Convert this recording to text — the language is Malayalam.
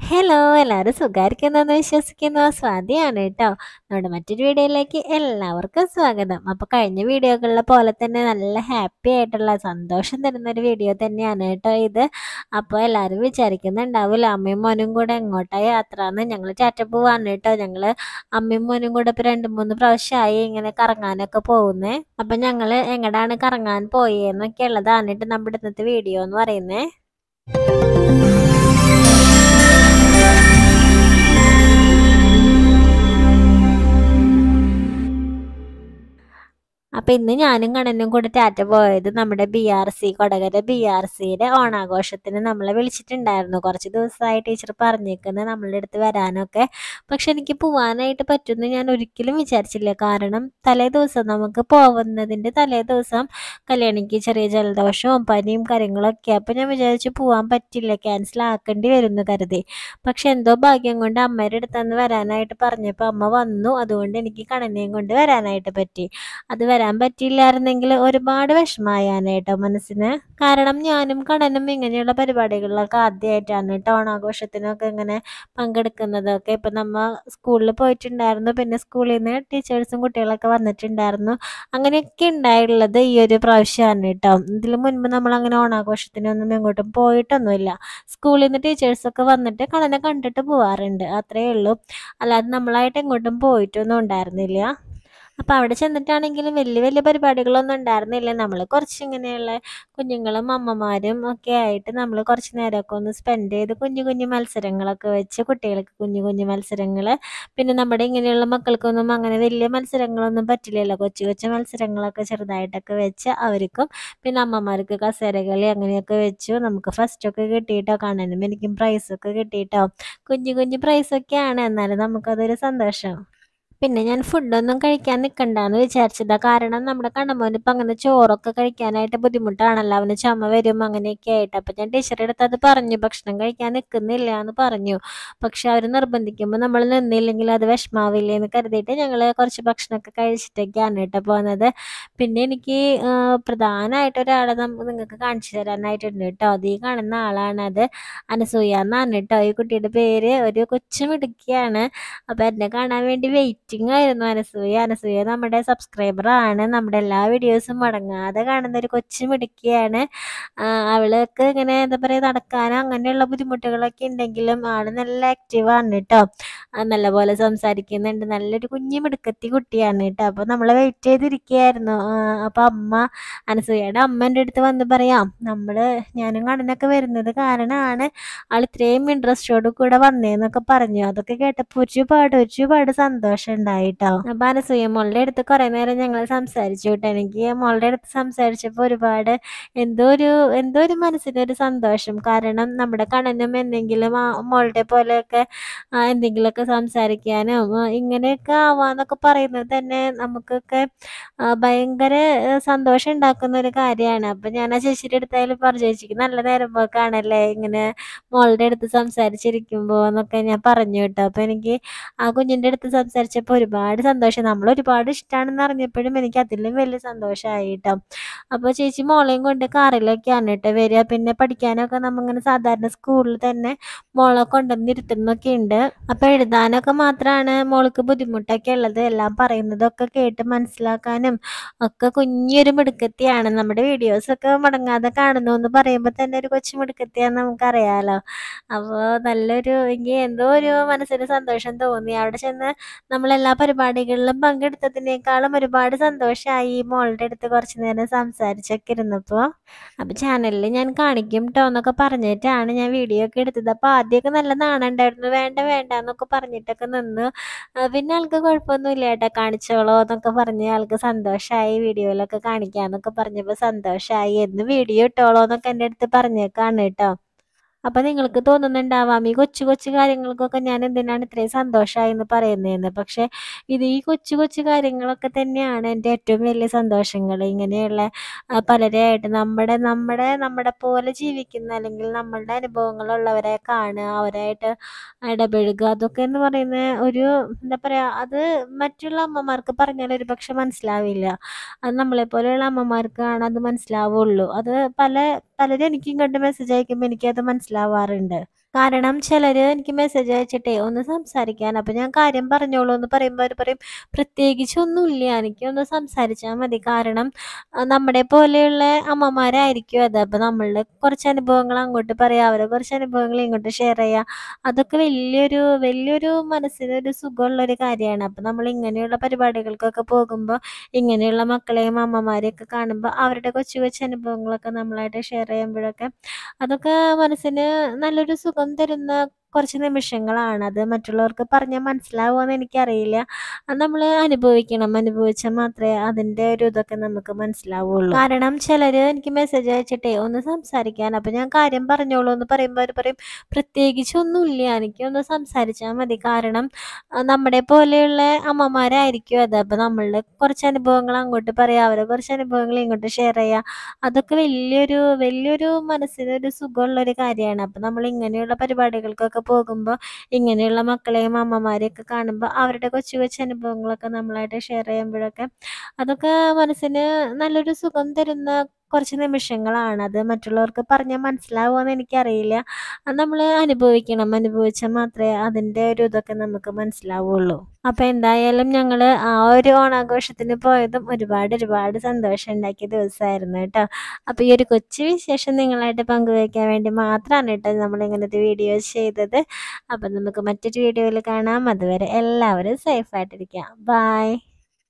ഹലോ എല്ലാവരും സുഖമായിരിക്കുന്നതെന്ന് വിശ്വസിക്കുന്നു. സ്വാതിയാണ് കേട്ടോ. നമ്മുടെ മറ്റൊരു വീഡിയോയിലേക്ക് എല്ലാവർക്കും സ്വാഗതം. അപ്പോൾ കഴിഞ്ഞ വീഡിയോകളിലെ പോലെ തന്നെ നല്ല ഹാപ്പി ആയിട്ടുള്ള സന്തോഷം തരുന്ന ഒരു വീഡിയോ തന്നെയാണ് കേട്ടോ ഇത്. അപ്പോൾ എല്ലാവരും വിചാരിക്കുന്നുണ്ടാവില്ല അമ്മയും മോനും കൂടെ എങ്ങോട്ടാ യാത്ര എന്ന് ഞങ്ങൾ ചാറ്റ പോവാണ് കേട്ടോ. ഞങ്ങൾ അമ്മയും മോനും കൂടെ ഇപ്പോൾ രണ്ട് മൂന്ന് പ്രാവശ്യമായി ഇങ്ങനെ കറങ്ങാനൊക്കെ പോകുന്നേ. അപ്പം ഞങ്ങൾ എങ്ങടാണ് കറങ്ങാൻ പോയെന്നൊക്കെ ഉള്ളതാണ് കേട്ടോ നമ്മുടെ ഇന്നത്തെ വീഡിയോ എന്ന് പറയുന്നത് അപ്പം ഇന്ന് ഞാനും കണ്ണനും കൂടെ ടാറ്റ പോയത് നമ്മുടെ B R C Kodakara B R സിയുടെ ഓണാഘോഷത്തിന് നമ്മളെ വിളിച്ചിട്ടുണ്ടായിരുന്നു. കുറച്ച് ദിവസമായി ടീച്ചർ പറഞ്ഞേക്കുന്നത് നമ്മളുടെ അടുത്ത് വരാനൊക്കെ. പക്ഷെ എനിക്ക് പോവാനായിട്ട് പറ്റുമെന്ന് ഞാൻ ഒരിക്കലും വിചാരിച്ചില്ല. കാരണം തലേ ദിവസം നമുക്ക് പോകുന്നതിന്റെ തലേ ദിവസം കല്യാണിക്ക് ചെറിയ ജലദോഷവും പനിയും കാര്യങ്ങളൊക്കെ. അപ്പോൾ ഞാൻ വിചാരിച്ചു പോകാൻ പറ്റില്ല ക്യാൻസൽ ആക്കേണ്ടി വരുമെന്ന് കരുതി. പക്ഷെ എന്തോ ഭാഗ്യം കൊണ്ട് അമ്മയുടെ അടുത്തുനിന്ന് വരാനായിട്ട് പറഞ്ഞപ്പോൾ അമ്മ വന്നു. അതുകൊണ്ട് എനിക്ക് കണനെയും കൊണ്ട് വരാനായിട്ട് പറ്റി. അത് വരാൻ പറ്റിയില്ലായിരുന്നെങ്കിൽ ഒരുപാട് വിഷമായാനെ കേട്ടോ മനസ്സിന്. കാരണം ഞാനും കടനും ഇങ്ങനെയുള്ള പരിപാടികളിലൊക്കെ ആദ്യമായിട്ടാണ് കേട്ടോ ഓണാഘോഷത്തിനൊക്കെ ഇങ്ങനെ പങ്കെടുക്കുന്നതൊക്കെ. ഇപ്പം നമ്മൾ സ്കൂളിൽ പോയിട്ടുണ്ടായിരുന്നു. പിന്നെ സ്കൂളിൽ നിന്ന് ടീച്ചേഴ്സും കുട്ടികളൊക്കെ വന്നിട്ടുണ്ടായിരുന്നു. അങ്ങനെയൊക്കെ ഉണ്ടായിട്ടുള്ളത് ഈ ഒരു പ്രാവശ്യമാണ് കേട്ടോ ഇതിൽ മുൻപ് നമ്മൾ അങ്ങനെ ഓണാഘോഷത്തിനൊന്നും എങ്ങോട്ടും പോയിട്ടൊന്നുമില്ല. സ്കൂളിൽ നിന്ന് ടീച്ചേഴ്സൊക്കെ വന്നിട്ട് കടനെ കണ്ടിട്ട് പോവാറുണ്ട്. അത്രയേ ഉള്ളൂ. അല്ലാതെ നമ്മളായിട്ട് എങ്ങോട്ടും പോയിട്ടൊന്നും ഉണ്ടായിരുന്നില്ല. അപ്പോൾ അവിടെ ചെന്നിട്ടാണെങ്കിലും വലിയ വലിയ പരിപാടികളൊന്നും ഉണ്ടായിരുന്നില്ല. നമ്മൾ കുറച്ചിങ്ങനെയുള്ള കുഞ്ഞുങ്ങളും അമ്മമാരും ഒക്കെ ആയിട്ട് നമ്മൾ കുറച്ച് നേരമൊക്കെ ഒന്ന് സ്പെൻഡ് ചെയ്ത് കുഞ്ഞു കുഞ്ഞു മത്സരങ്ങളൊക്കെ വെച്ച് കുട്ടികൾക്ക് കുഞ്ഞു കുഞ്ഞു മത്സരങ്ങൾ പിന്നെ നമ്മുടെ ഇങ്ങനെയുള്ള മക്കൾക്കൊന്നും അങ്ങനെ വലിയ മത്സരങ്ങളൊന്നും പറ്റില്ലല്ലോ. കൊച്ചു കൊച്ചു മത്സരങ്ങളൊക്കെ ചെറുതായിട്ടൊക്കെ വെച്ച് അവർക്കും പിന്നെ അമ്മമാർക്ക് കസേരകളി അങ്ങനെയൊക്കെ വെച്ചു. നമുക്ക് ഫസ്റ്റൊക്കെ കിട്ടിയിട്ടോ കാണാനും എനിക്കും പ്രൈസൊക്കെ കിട്ടിയിട്ടോ. കുഞ്ഞു കുഞ്ഞു പ്രൈസൊക്കെയാണ് എന്നാലും നമുക്കതൊരു സന്തോഷം. പിന്നെ ഞാൻ ഫുഡൊന്നും കഴിക്കാൻ നിൽക്കണ്ടെന്ന് വിചാരിച്ചതാണ് കാരണം നമ്മുടെ കണ്ണമോന് ഇപ്പം അങ്ങനെ ചോറൊക്കെ കഴിക്കാനായിട്ട് ബുദ്ധിമുട്ടാണല്ലോ. അവന് ചുമ വരും അങ്ങനെയൊക്കെ ആയിട്ട്. അപ്പം ഞാൻ ടീച്ചറുടെ അടുത്ത് അത് പറഞ്ഞു. ഭക്ഷണം കഴിക്കാൻ നിൽക്കുന്നില്ല എന്ന് പറഞ്ഞു. പക്ഷെ അവർ നിർബന്ധിക്കുമ്പോൾ നമ്മൾ നിന്നില്ലെങ്കിൽ അത് വിഷമാവില്ലേ എന്ന് കരുതിയിട്ട് ഞങ്ങൾ കുറച്ച് ഭക്ഷണമൊക്കെ കഴിച്ചിട്ടൊക്കെയാണ് കേട്ടോ പോകുന്നത് പിന്നെ എനിക്ക് പ്രധാനമായിട്ട് ഒരാളെ നിങ്ങൾക്ക് കാണിച്ചു തരാനായിട്ടുണ്ട് കേട്ടോ. അത് കാണുന്ന ആളാണ് അത് അനസൂയ എന്നാണ് കേട്ടോ. ഈ കുട്ടിയുടെ പേര് ഒരു കൊച്ചു മിടുക്കിയാണ് അപ്പോൾ എന്നെ കാണാൻ വേണ്ടി വെയിറ്റിംഗ് ആയിരുന്നു അനസൂയ അനസൂയ നമ്മുടെ സബ്സ്ക്രൈബറാണ് നമ്മുടെ എല്ലാ വീഡിയോസും മുടങ്ങാതെ കാണുന്ന ഒരു കൊച്ചു മിടുക്കിയാണ്. അവൾക്ക് ഇങ്ങനെ എന്താ പറയുക നടക്കാനോ അങ്ങനെയുള്ള ബുദ്ധിമുട്ടുകളൊക്കെ ഉണ്ടെങ്കിലും ആൾ നല്ല ആക്റ്റീവാണ് കേട്ടോ. നല്ലപോലെ സംസാരിക്കുന്നുണ്ട്. നല്ലൊരു കുഞ്ഞു മിടുക്കത്തി കുട്ടിയാണ് കേട്ടോ. അപ്പോൾ നമ്മൾ വെയിറ്റ് ചെയ്തിരിക്കുകയായിരുന്നു. അപ്പോൾ അമ്മ അനസൂയയുടെ അമ്മേന്റെ അടുത്ത് വന്ന് പറയാം. നമ്മൾ ഞാനും കണ്ണനൊക്കെ വരുന്നത് കാരണമാണ് ആൾ ഇത്രയും ഇൻട്രസ്റ്റോട് കൂടെ വന്നേന്നൊക്കെ പറഞ്ഞു. അതൊക്കെ കേട്ടപ്പോൾ ഒരുപാട് ഒരുപാട് സന്തോഷം ഉണ്ടായിട്ടോ അപ്പൊ അനസൂയ മോളുടെ അടുത്ത് കുറെ നേരം ഞങ്ങൾ സംസാരിച്ചു കേട്ടോ. എനിക്ക് മോളുടെ അടുത്ത് സംസാരിച്ചപ്പോൾ ഒരുപാട് എന്തോ ഒരു എന്തോ ഒരു മനസ്സിനൊരു സന്തോഷം. കാരണം നമ്മുടെ കണ്ണനും എന്തെങ്കിലും മോളുടെ പോലെയൊക്കെ എന്തെങ്കിലുമൊക്കെ സംസാരിക്കാനും ഇങ്ങനെയൊക്കെ ആവാന്നൊക്കെ പറയുന്നത് തന്നെ നമുക്കൊക്കെ ഭയങ്കര സന്തോഷം ഉണ്ടാക്കുന്ന ഒരു കാര്യമാണ്. അപ്പം ഞാൻ ആ ചേച്ചിയുടെ അടുത്തായാലും പറഞ്ഞു ചേച്ചിക്ക് നല്ല നേരം പോക്കാണല്ലേ? ഇങ്ങനെ മോളുടെ അടുത്ത് സംസാരിച്ചിരിക്കുമ്പോൾ എന്നൊക്കെ ഞാൻ പറഞ്ഞു കേട്ടോ. അപ്പം എനിക്ക് ആ കുഞ്ഞിന്റെ അടുത്ത് സംസാരിച്ചപ്പോൾ ഒരുപാട് സന്തോഷം. നമ്മൾ ഒരുപാട് ഇഷ്ടമാണെന്ന് അറിഞ്ഞപ്പോഴും എനിക്ക് അതിലും വലിയ സന്തോഷമായി കേട്ടോ അപ്പോൾ ചേച്ചി മോളെയും കൊണ്ട് കാറിലൊക്കെയാണ് കേട്ടോ വരിക. പിന്നെ പഠിക്കാനൊക്കെ നമ്മളിങ്ങനെ സാധാരണ സ്കൂളിൽ തന്നെ മോളെ കൊണ്ടുവന്നിരുത്തുന്നൊക്കെ ഉണ്ട്. അപ്പോൾ എഴുതാനൊക്കെ മാത്രമാണ് മോൾക്ക് ബുദ്ധിമുട്ടൊക്കെ ഉള്ളത്. എല്ലാം പറയുന്നതൊക്കെ കേട്ട് മനസ്സിലാക്കാനും ഒക്കെ കുഞ്ഞൊരു മിടുക്കത്തിയാണ്. നമ്മുടെ വീഡിയോസൊക്കെ മുടങ്ങാതെ കാണുന്നു എന്ന് പറയുമ്പോൾ തന്നെ ഒരു കൊച്ചു മിടുക്കത്തിയാന്ന് നമുക്കറിയാലോ. അപ്പോൾ നല്ലൊരു എനിക്ക് എന്തോ ഒരു മനസ്സിന് സന്തോഷം തോന്നി. അവിടെ ചെന്ന് നമ്മളെല്ലാ പരിപാടികളിലും പങ്കെടുത്തതിനേക്കാളും ഒരുപാട് സന്തോഷമായി മോളുടെ അടുത്ത് കുറച്ച് നേരം സംസാരിച്ചൊക്കെ ഇരുന്നപ്പോൾ അപ്പോൾ ചാനലിൽ ഞാൻ കാണിക്കും കേട്ടോ എന്നൊക്കെ പറഞ്ഞിട്ടാണ് ഞാൻ വീഡിയോ ഒക്കെ എടുത്തത്. അപ്പോൾ ആദ്യമൊക്കെ നല്ല നാണം ഉണ്ടായിരുന്നു വേണ്ട വേണ്ട എന്നൊക്കെ പറഞ്ഞിട്ടൊക്കെ നിന്ന്. പിന്നെ ആൾക്ക് കുഴപ്പമൊന്നുമില്ല ഏട്ടാ കാണിച്ചോളോ എന്നൊക്കെ പറഞ്ഞ് ആൾക്ക് സന്തോഷമായി വീഡിയോയിലൊക്കെ കാണിക്കാമെന്നൊക്കെ പറഞ്ഞപ്പോൾ സന്തോഷമായി എന്ന് വീഡിയോ ഇട്ടോളോ എന്നൊക്കെ എന്റെ അടുത്ത് പറഞ്ഞേക്കാണ് കേട്ടോ അപ്പം നിങ്ങൾക്ക് തോന്നുന്നുണ്ടാവാം ഈ കൊച്ചു കൊച്ചു കാര്യങ്ങൾക്കൊക്കെ ഞാൻ എന്തിനാണ് ഇത്രയും സന്തോഷമായി എന്ന് പറയുന്നതെന്ന്. പക്ഷെ ഇത് ഈ കൊച്ചു കൊച്ചു കാര്യങ്ങളൊക്കെ തന്നെയാണ് എന്റെ ഏറ്റവും വലിയ സന്തോഷങ്ങൾ. ഇങ്ങനെയുള്ള പലരെയായിട്ട് നമ്മുടെ നമ്മുടെ നമ്മുടെ പോലെ ജീവിക്കുന്ന അല്ലെങ്കിൽ നമ്മളുടെ അനുഭവങ്ങളുള്ളവരെ കാണുക അവരായിട്ട് ഇടപഴകുക അതൊക്കെ എന്ന് പറയുന്ന ഒരു എന്താ പറയുക അത് മറ്റുള്ള അമ്മമാർക്ക് പറഞ്ഞാൽ ഒരു പക്ഷെ മനസ്സിലാവില്ല. അത് നമ്മളെപ്പോലെയുള്ള അമ്മമാർക്കാണ് അത് മനസ്സിലാവുള്ളൂ. അത് പല പലരും എനിക്കും കണ്ട് മെസ്സേജ് അയക്കുമ്പോൾ എനിക്കത് മനസ്സിലാവാറുണ്ട്. കാരണം ചിലർ എനിക്ക് മെസ്സേജ് അയച്ചിട്ടേ ഒന്ന് സംസാരിക്കാൻ. അപ്പം ഞാൻ കാര്യം പറഞ്ഞോളൂ എന്ന് പറയുമ്പോൾ അവർ പറയും പ്രത്യേകിച്ച് ഒന്നുമില്ല എനിക്കൊന്ന് സംസാരിച്ചാൽ മതി. കാരണം നമ്മുടെ പോലെയുള്ള അമ്മമാരായിരിക്കും അത്. അപ്പം നമ്മളുടെ കുറച്ച് അനുഭവങ്ങൾ അങ്ങോട്ട് പറയാം അവരെ കുറച്ച് അനുഭവങ്ങൾ ഇങ്ങോട്ട് ഷെയർ ചെയ്യുക അതൊക്കെ വലിയൊരു വലിയൊരു മനസ്സിനൊരു സുഖമുള്ളൊരു കാര്യമാണ്. അപ്പം നമ്മൾ ഇങ്ങനെയുള്ള പരിപാടികൾക്കൊക്കെ പോകുമ്പോൾ ഇങ്ങനെയുള്ള മക്കളെയും അമ്മമാരെയൊക്കെ കാണുമ്പോൾ അവരുടെ കൊച്ചു കൊച്ചു അനുഭവങ്ങളൊക്കെ നമ്മളായിട്ട് ഷെയർ ചെയ്യുമ്പോഴൊക്കെ അതൊക്കെ മനസ്സിന് നല്ലൊരു സുഖം തരുന്ന കുറച്ച് നിമിഷങ്ങളാണ്. അത് മറ്റുള്ളവർക്ക് പറഞ്ഞാൽ മനസ്സിലാവുമെന്ന് എനിക്കറിയില്ല. അത് നമ്മൾ അനുഭവിക്കണം. അനുഭവിച്ചാൽ മാത്രമേ അതിന്റെ ഒരു ഇതൊക്കെ നമുക്ക് മനസ്സിലാവുള്ളൂ. കാരണം ചിലർ എനിക്ക് മെസ്സേജ് അയച്ചിട്ടേ ഒന്ന് സംസാരിക്കാൻ. അപ്പം ഞാൻ കാര്യം പറഞ്ഞോളൂ എന്ന് പറയുമ്പോൾ അവർ പറയും പ്രത്യേകിച്ച് ഒന്നുമില്ല എനിക്കൊന്ന് സംസാരിച്ചാൽ മതി. കാരണം നമ്മുടെ പോലെയുള്ള അമ്മമാരായിരിക്കും അത്. അപ്പം നമ്മളുടെ കുറച്ച് അനുഭവങ്ങൾ അങ്ങോട്ട് പറയാം. അവരെ കുറച്ച് അനുഭവങ്ങൾ ഇങ്ങോട്ട് ഷെയർ ചെയ്യുക അതൊക്കെ വലിയൊരു വലിയൊരു മനസ്സിനൊരു സുഖമുള്ളൊരു കാര്യമാണ്. അപ്പം നമ്മൾ ഇങ്ങനെയുള്ള പരിപാടികൾക്കൊക്കെ പോകുമ്പോൾ ഇങ്ങനെയുള്ള മക്കളെയും അമ്മമാരെയൊക്കെ കാണുമ്പോൾ അവരുടെ കൊച്ചു കൊച്ചു അനുഭവങ്ങളൊക്കെ നമ്മളായിട്ട് ഷെയർ ചെയ്യുമ്പോഴൊക്കെ അതൊക്കെ മനസ്സിന് നല്ലൊരു സുഖം തരുന്ന കുറച്ച് നിമിഷങ്ങളാണ്. അത് മറ്റുള്ളവർക്ക് പറഞ്ഞാൽ മനസ്സിലാവുമെന്ന് എനിക്കറിയില്ല. അത് നമ്മൾ അനുഭവിക്കണം. അനുഭവിച്ചാൽ മാത്രമേ അതിന്റെ ഒരു ഇതൊക്കെ നമുക്ക് മനസ്സിലാവുള്ളൂ. അപ്പോൾ എന്തായാലും ഞങ്ങൾ ആ ഒരു ഓണാഘോഷത്തിന് പോയതും ഒരുപാട് ഒരുപാട് സന്തോഷം ഉണ്ടാക്കിയ ദിവസമായിരുന്നു കേട്ടോ. അപ്പോൾ ഈ ഒരു കൊച്ചു വിശേഷം നിങ്ങളായിട്ട് പങ്കുവയ്ക്കാൻ വേണ്ടി മാത്രമാണ് കേട്ടോ നമ്മളിങ്ങനത്തെ വീഡിയോ ചെയ്തത്. അപ്പം നമുക്ക് മറ്റൊരു വീഡിയോയിൽ കാണാം. അതുവരെ എല്ലാവരും സേഫായിട്ടിരിക്കാം ബായ്